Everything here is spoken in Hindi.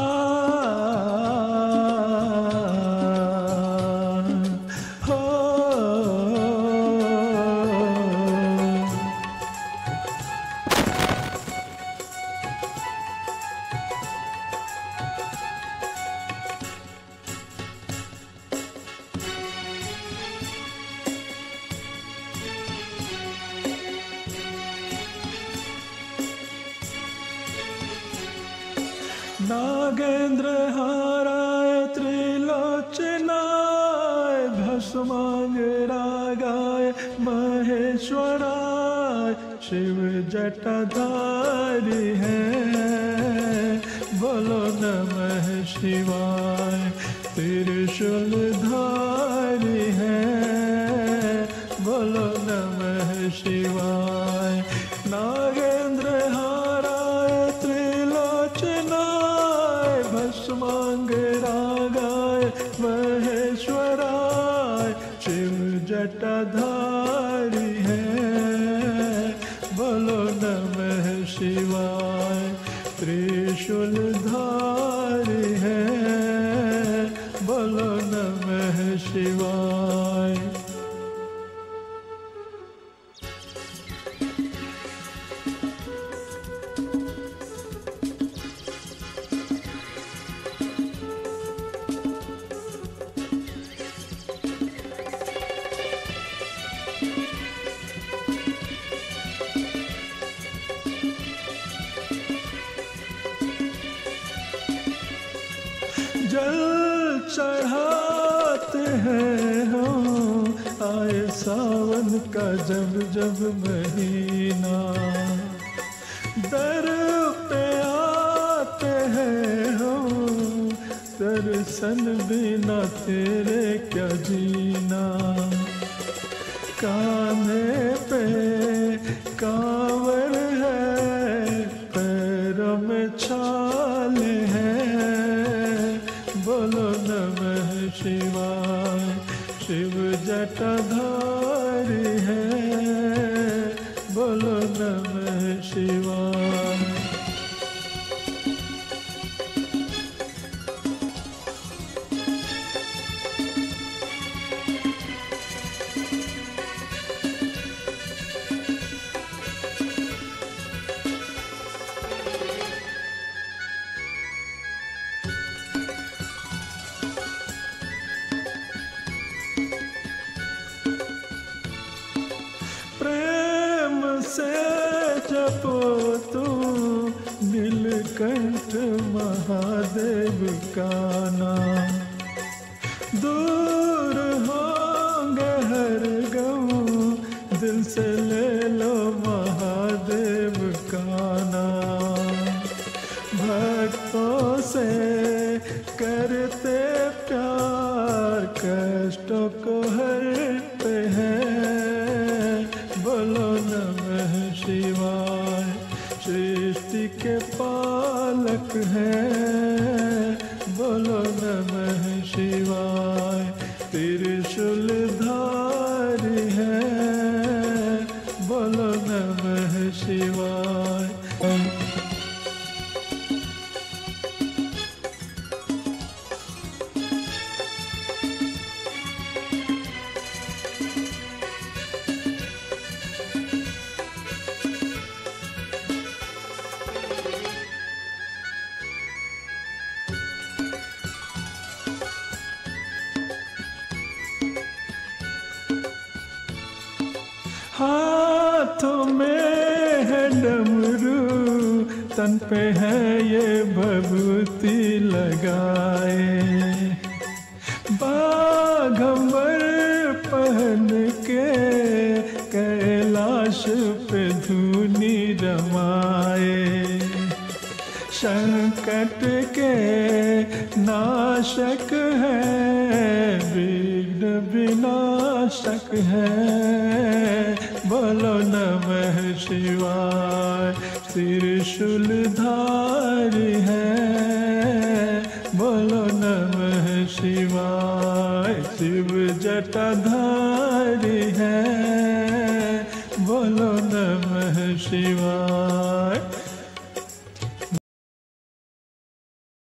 Oh. नागेंद्र हाराय त्रिलोचनाय भस्मांगरागाय महेश्वराय शिव जटाधारी है। बोलो नमः शिवाय त्रिशूल जट जल चढ़ाते हैं हम, आए सावन का जब जब महीना। दर पे आते हैं हम, दर्शन बिना तेरे क्या जीना। कान्हे शिव प्रेम से जपो तू नीलकंठ महादेव का नाम। दूर होंगे हर गम, दिल से ले लो महादेव का नाम। भक्तों से करते हाथों में है डमरू, तन पे है ये भभूति लगाए। बाघंबर पहन के कैलाश पे धूनी रमाए। संकट के नाशक है विनाशक है। बोलो नमः शिवाय। त्रिशूल धारी है। बोलो नमः शिवाय। शिव जटाधारी है। बोलो नमः शिवाय।